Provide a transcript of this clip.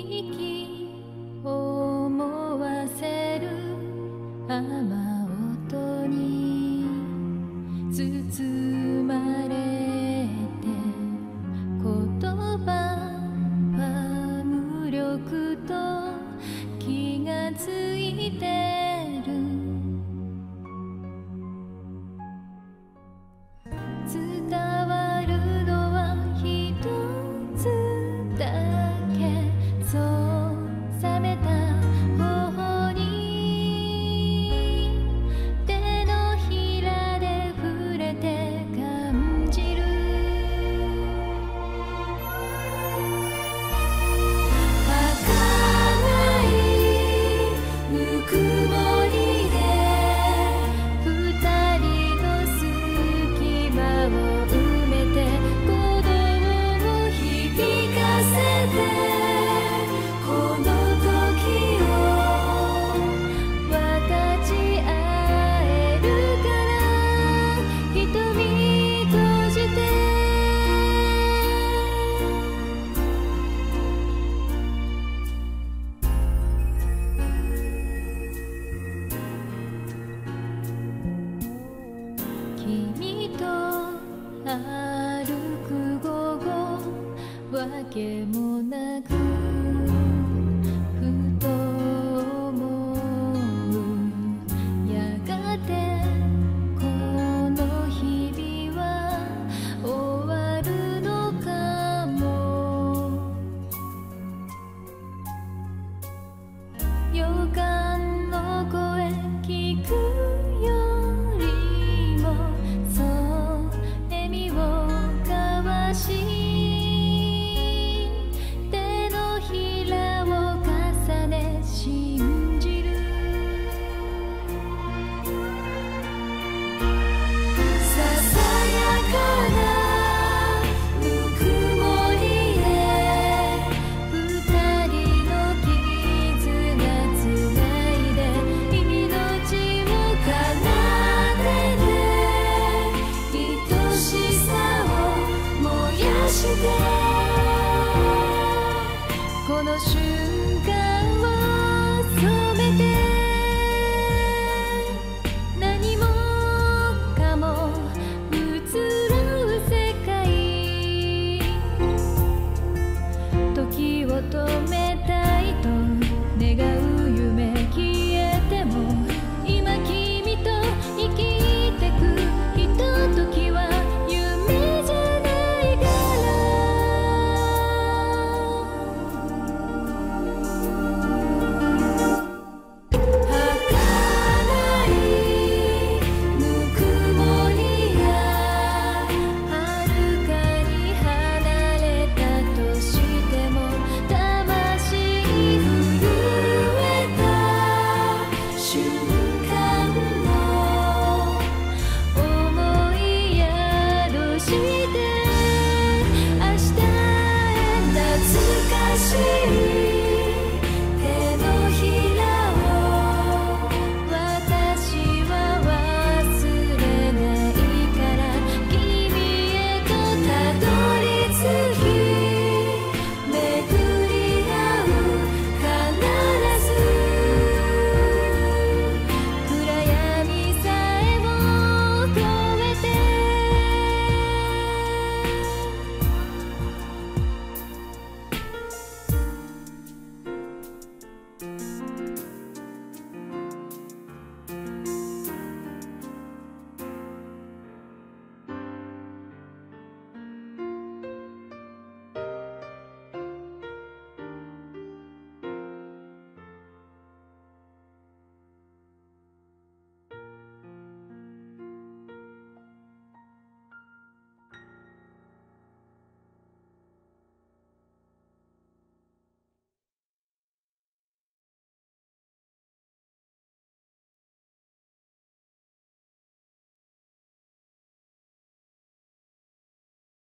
息思わせる甘歩く午後わけもなく